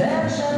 Yeah.